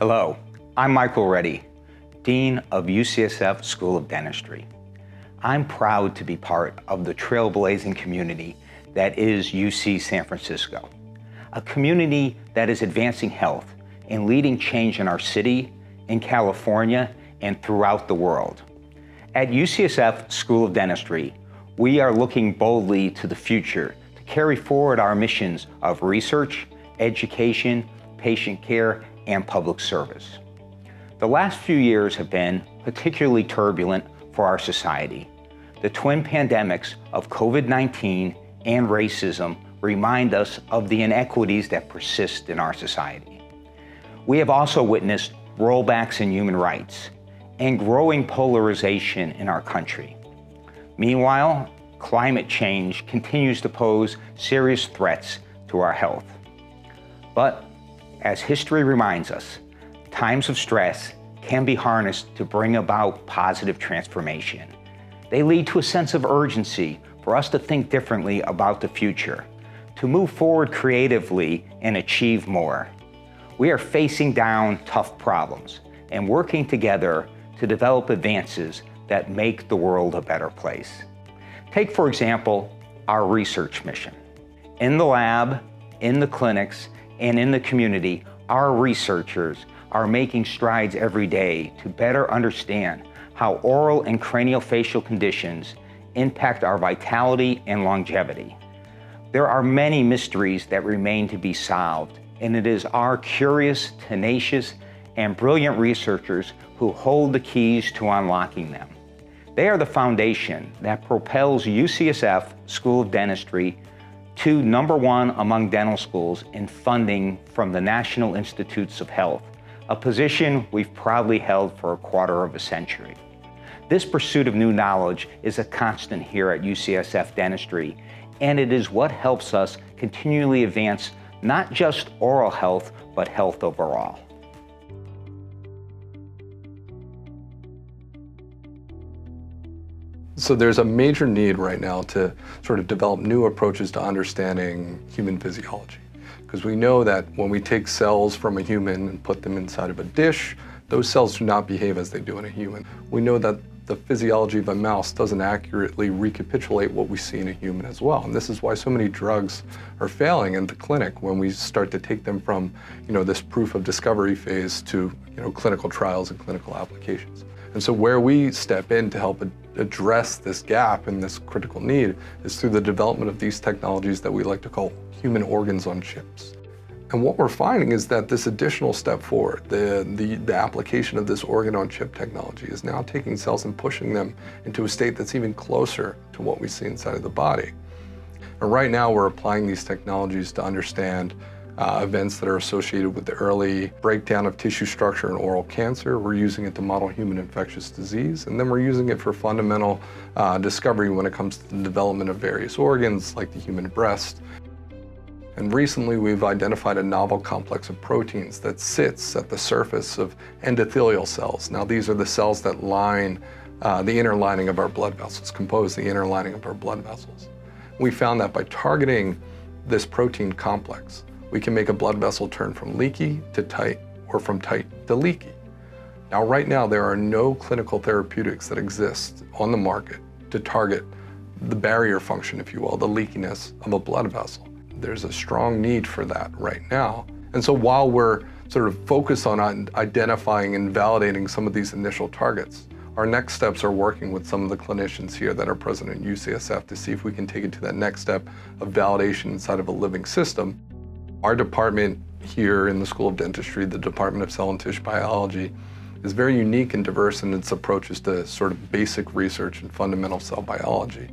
Hello, I'm Michael Reddy, Dean of UCSF School of Dentistry. I'm proud to be part of the trailblazing community that is UC San Francisco, a community that is advancing health and leading change in our city, in California, and throughout the world. At UCSF School of Dentistry, we are looking boldly to the future to carry forward our missions of research, education, patient care, and public service. The last few years have been particularly turbulent for our society. The twin pandemics of COVID 19 and racism remind us of the inequities that persist in our society. We have also witnessed rollbacks in human rights and growing polarization in our country. Meanwhile, climate change continues to pose serious threats to our health. But as history reminds us, times of stress can be harnessed to bring about positive transformation. They lead to a sense of urgency for us to think differently about the future, to move forward creatively and achieve more. We are facing down tough problems and working together to develop advances that make the world a better place. Take, for example, our research mission. In the lab, in the clinics, and in the community, our researchers are making strides every day to better understand how oral and craniofacial conditions impact our vitality and longevity. There are many mysteries that remain to be solved, and it is our curious, tenacious, and brilliant researchers who hold the keys to unlocking them. They are the foundation that propels UCSF School of Dentistry to number one among dental schools in funding from the National Institutes of Health, a position we've proudly held for a quarter of a century. This pursuit of new knowledge is a constant here at UCSF Dentistry, and it is what helps us continually advance not just oral health, but health overall. So there's a major need right now to sort of develop new approaches to understanding human physiology. Because we know that when we take cells from a human and put them inside of a dish, those cells do not behave as they do in a human. We know that the physiology of a mouse doesn't accurately recapitulate what we see in a human as well. And this is why so many drugs are failing in the clinic when we start to take them from, you know, this proof of discovery phase to, you know, clinical trials and clinical applications. And so where we step in to help address this gap and this critical need is through the development of these technologies that we like to call human organs on chips. And what we're finding is that this additional step forward, the, the, the, application of this organ on chip technology is now taking cells and pushing them into a state that's even closer to what we see inside of the body. And right now we're applying these technologies to understand uh, events that are associated with the early breakdown of tissue structure in oral cancer. We're using it to model human infectious disease, and then we're using it for fundamental uh, discovery when it comes to the development of various organs like the human breast. And recently we've identified a novel complex of proteins that sits at the surface of endothelial cells. Now these are the cells that line uh, the inner lining of our blood vessels, compose the inner lining of our blood vessels. We found that by targeting this protein complex, we can make a blood vessel turn from leaky to tight or from tight to leaky. Now, right now, there are no clinical therapeutics that exist on the market to target the barrier function, if you will, the leakiness of a blood vessel. There's a strong need for that right now. And so while we're sort of focused on identifying and validating some of these initial targets, our next steps are working with some of the clinicians here that are present at UCSF to see if we can take it to that next step of validation inside of a living system our department here in the School of Dentistry, the Department of Cell and Tissue Biology, is very unique and diverse in its approaches to sort of basic research and fundamental cell biology.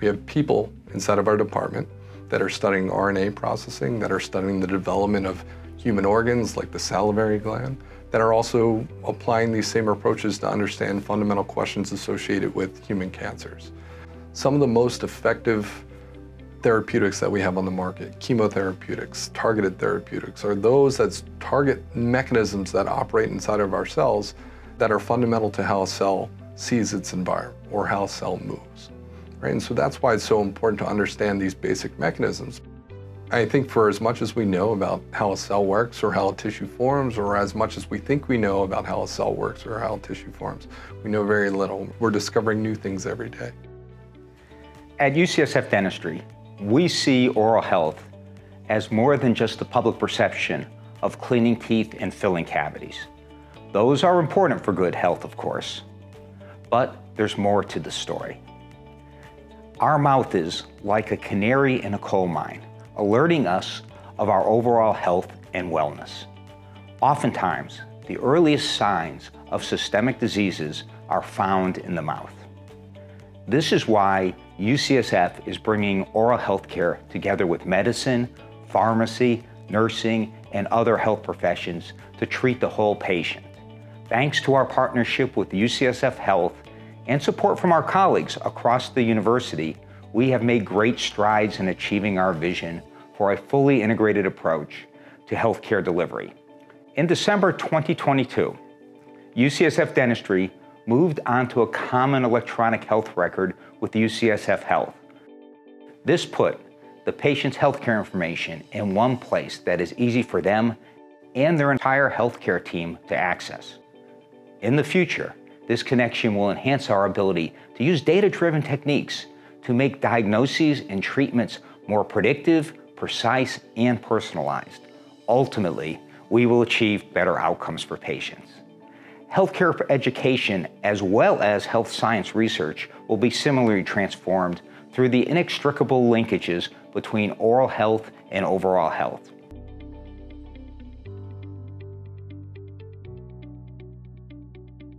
We have people inside of our department that are studying RNA processing, that are studying the development of human organs like the salivary gland, that are also applying these same approaches to understand fundamental questions associated with human cancers. Some of the most effective therapeutics that we have on the market, chemotherapeutics, targeted therapeutics, are those that target mechanisms that operate inside of our cells that are fundamental to how a cell sees its environment or how a cell moves. Right? And so that's why it's so important to understand these basic mechanisms. I think for as much as we know about how a cell works or how a tissue forms, or as much as we think we know about how a cell works or how a tissue forms, we know very little. We're discovering new things every day. At UCSF Dentistry, we see oral health as more than just the public perception of cleaning teeth and filling cavities. Those are important for good health, of course, but there's more to the story. Our mouth is like a canary in a coal mine, alerting us of our overall health and wellness. Oftentimes, the earliest signs of systemic diseases are found in the mouth. This is why UCSF is bringing oral health care together with medicine, pharmacy, nursing, and other health professions to treat the whole patient. Thanks to our partnership with UCSF Health and support from our colleagues across the university, we have made great strides in achieving our vision for a fully integrated approach to healthcare delivery. In December 2022, UCSF Dentistry moved onto a common electronic health record with UCSF Health. This put the patient's healthcare information in one place that is easy for them and their entire healthcare team to access. In the future, this connection will enhance our ability to use data-driven techniques to make diagnoses and treatments more predictive, precise, and personalized. Ultimately, we will achieve better outcomes for patients. Healthcare for education, as well as health science research, will be similarly transformed through the inextricable linkages between oral health and overall health.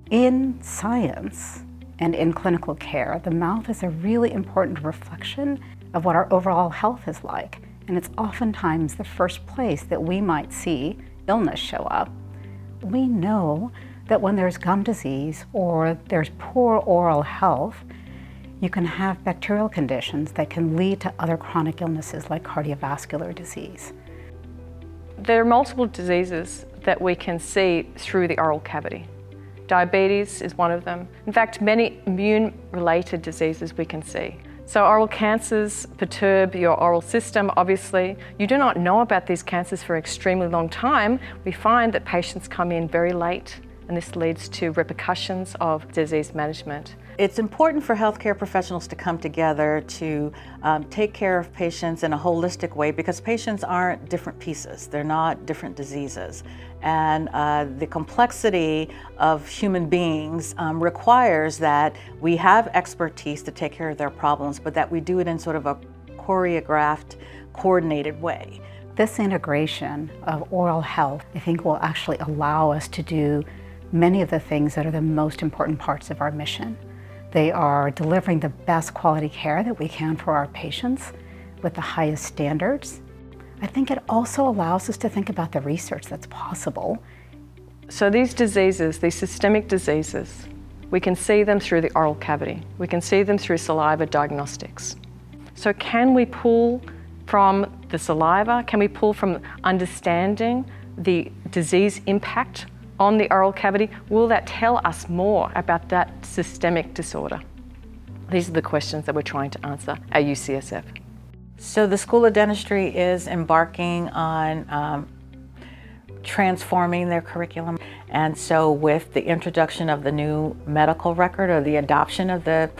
In science and in clinical care, the mouth is a really important reflection of what our overall health is like. And it's oftentimes the first place that we might see illness show up. We know that when there's gum disease or there's poor oral health, you can have bacterial conditions that can lead to other chronic illnesses like cardiovascular disease. There are multiple diseases that we can see through the oral cavity. Diabetes is one of them. In fact, many immune-related diseases we can see. So oral cancers perturb your oral system, obviously. You do not know about these cancers for an extremely long time. We find that patients come in very late and this leads to repercussions of disease management. It's important for healthcare professionals to come together to um, take care of patients in a holistic way because patients aren't different pieces. They're not different diseases. And uh, the complexity of human beings um, requires that we have expertise to take care of their problems, but that we do it in sort of a choreographed, coordinated way. This integration of oral health, I think, will actually allow us to do many of the things that are the most important parts of our mission. They are delivering the best quality care that we can for our patients with the highest standards. I think it also allows us to think about the research that's possible. So these diseases, these systemic diseases, we can see them through the oral cavity. We can see them through saliva diagnostics. So can we pull from the saliva? Can we pull from understanding the disease impact on the oral cavity, will that tell us more about that systemic disorder? These are the questions that we're trying to answer at UCSF. So the School of Dentistry is embarking on um, transforming their curriculum. And so with the introduction of the new medical record or the adoption of the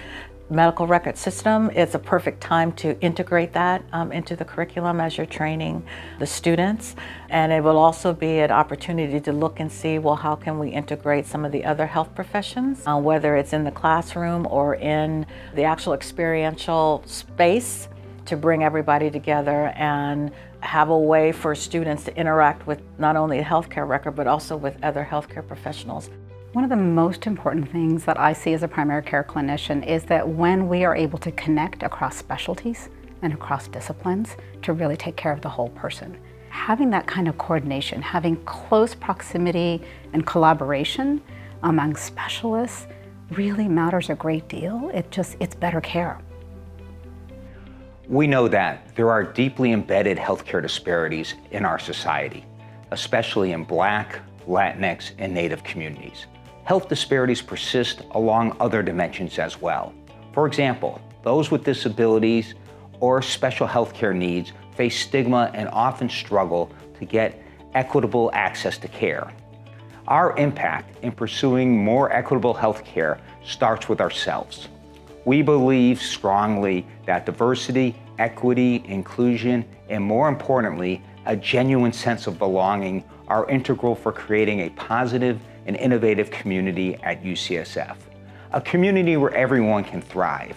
medical record system, it's a perfect time to integrate that um, into the curriculum as you're training the students. And it will also be an opportunity to look and see, well, how can we integrate some of the other health professions, uh, whether it's in the classroom or in the actual experiential space to bring everybody together and have a way for students to interact with not only a healthcare record, but also with other healthcare professionals. One of the most important things that I see as a primary care clinician is that when we are able to connect across specialties and across disciplines to really take care of the whole person. Having that kind of coordination, having close proximity and collaboration among specialists really matters a great deal. It just, it's better care. We know that there are deeply embedded healthcare disparities in our society, especially in Black, Latinx, and Native communities health disparities persist along other dimensions as well. For example, those with disabilities or special health care needs face stigma and often struggle to get equitable access to care. Our impact in pursuing more equitable health care starts with ourselves. We believe strongly that diversity, equity, inclusion, and more importantly, a genuine sense of belonging are integral for creating a positive and innovative community at UCSF, a community where everyone can thrive.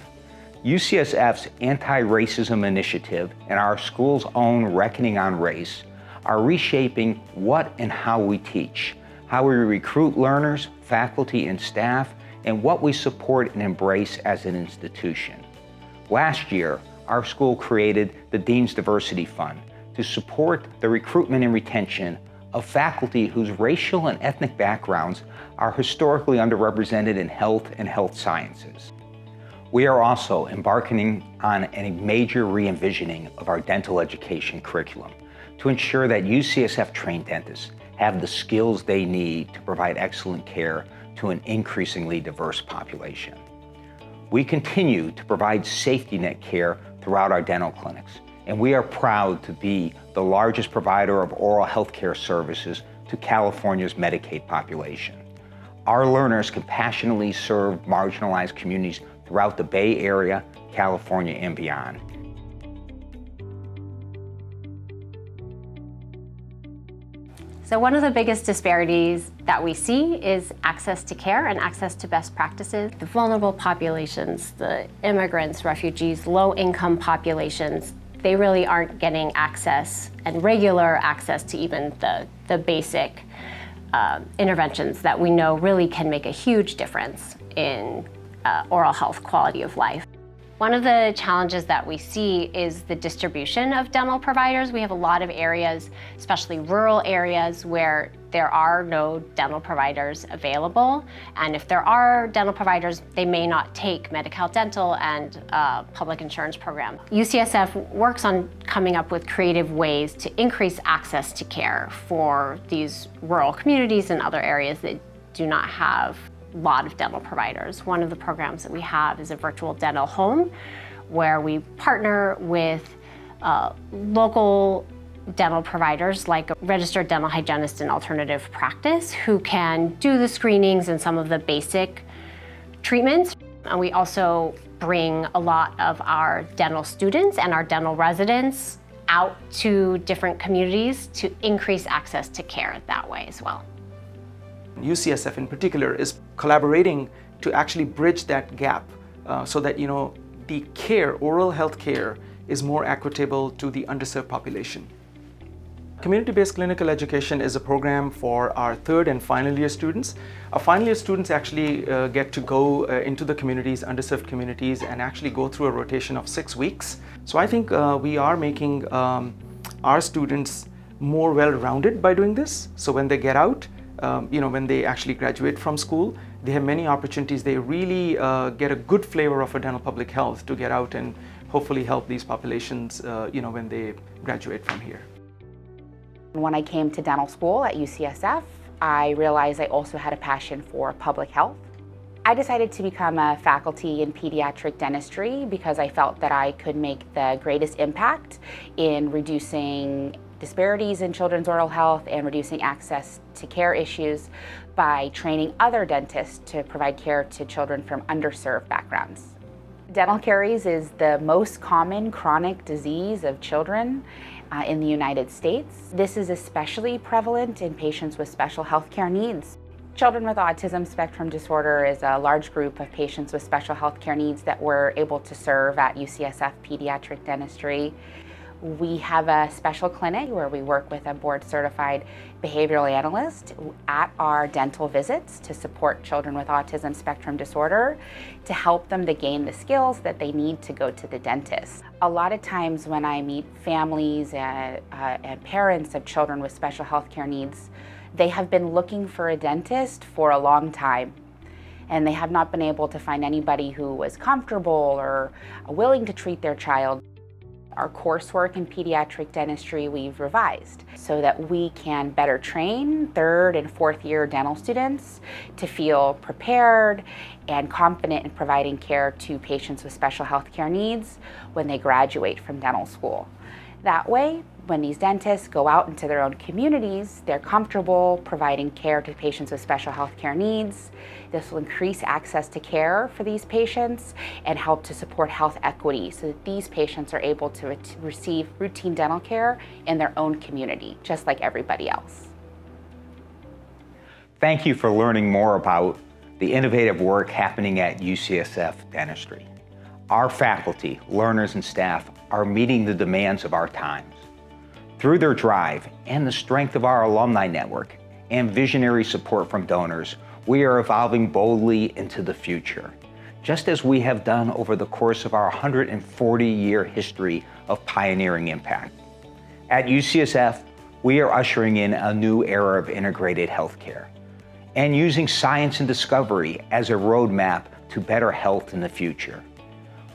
UCSF's anti-racism initiative and our school's own Reckoning on Race are reshaping what and how we teach, how we recruit learners, faculty, and staff, and what we support and embrace as an institution. Last year, our school created the Dean's Diversity Fund to support the recruitment and retention of faculty whose racial and ethnic backgrounds are historically underrepresented in health and health sciences. We are also embarking on a major re-envisioning of our dental education curriculum to ensure that UCSF trained dentists have the skills they need to provide excellent care to an increasingly diverse population. We continue to provide safety net care throughout our dental clinics, and we are proud to be the largest provider of oral health care services to California's Medicaid population. Our learners compassionately serve marginalized communities throughout the Bay Area, California, and beyond. So one of the biggest disparities that we see is access to care and access to best practices. The vulnerable populations, the immigrants, refugees, low-income populations, they really aren't getting access and regular access to even the, the basic uh, interventions that we know really can make a huge difference in uh, oral health quality of life. One of the challenges that we see is the distribution of dental providers. We have a lot of areas, especially rural areas, where there are no dental providers available. And if there are dental providers, they may not take Medi-Cal Dental and uh, public insurance program. UCSF works on coming up with creative ways to increase access to care for these rural communities and other areas that do not have lot of dental providers. One of the programs that we have is a virtual dental home where we partner with uh, local dental providers like a registered dental hygienist in alternative practice who can do the screenings and some of the basic treatments. And we also bring a lot of our dental students and our dental residents out to different communities to increase access to care that way as well. UCSF in particular is collaborating to actually bridge that gap uh, so that you know the care, oral health care, is more equitable to the underserved population. Community-based clinical education is a program for our third and final year students. Our final year students actually uh, get to go uh, into the communities, underserved communities, and actually go through a rotation of six weeks. So I think uh, we are making um, our students more well-rounded by doing this. So when they get out, um, you know, when they actually graduate from school, they have many opportunities. They really uh, get a good flavor of dental public health to get out and hopefully help these populations, uh, you know, when they graduate from here. When I came to dental school at UCSF, I realized I also had a passion for public health. I decided to become a faculty in pediatric dentistry because I felt that I could make the greatest impact in reducing disparities in children's oral health and reducing access to care issues by training other dentists to provide care to children from underserved backgrounds. Dental caries is the most common chronic disease of children uh, in the United States. This is especially prevalent in patients with special health care needs. Children with autism spectrum disorder is a large group of patients with special health care needs that we're able to serve at UCSF Pediatric Dentistry. We have a special clinic where we work with a board certified behavioral analyst at our dental visits to support children with autism spectrum disorder to help them to gain the skills that they need to go to the dentist. A lot of times when I meet families and, uh, and parents of children with special health care needs, they have been looking for a dentist for a long time and they have not been able to find anybody who was comfortable or willing to treat their child. Our coursework in pediatric dentistry we've revised so that we can better train third and fourth year dental students to feel prepared and confident in providing care to patients with special health care needs when they graduate from dental school. That way, when these dentists go out into their own communities, they're comfortable providing care to patients with special health care needs. This will increase access to care for these patients and help to support health equity so that these patients are able to re receive routine dental care in their own community, just like everybody else. Thank you for learning more about the innovative work happening at UCSF Dentistry. Our faculty, learners, and staff are meeting the demands of our times. Through their drive and the strength of our alumni network and visionary support from donors, we are evolving boldly into the future, just as we have done over the course of our 140 year history of pioneering impact. At UCSF, we are ushering in a new era of integrated healthcare and using science and discovery as a roadmap to better health in the future.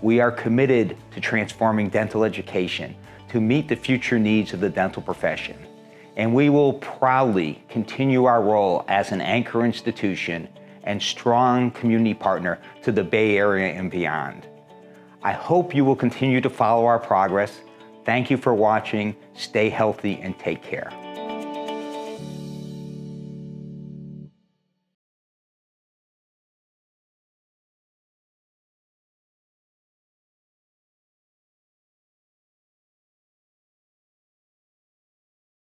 We are committed to transforming dental education to meet the future needs of the dental profession. And we will proudly continue our role as an anchor institution and strong community partner to the Bay Area and beyond. I hope you will continue to follow our progress. Thank you for watching. Stay healthy and take care.